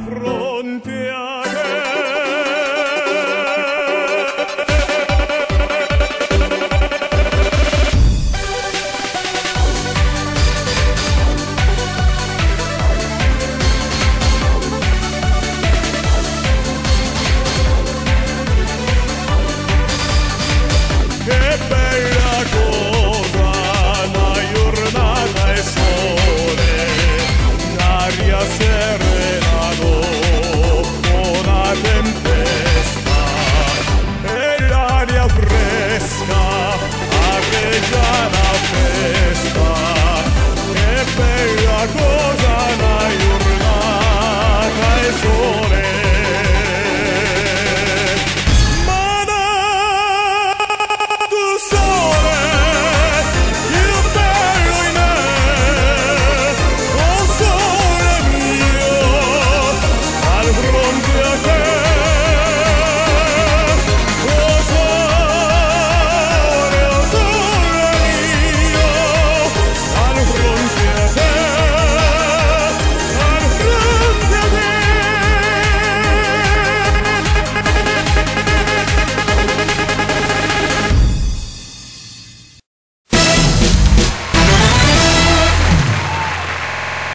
fronte a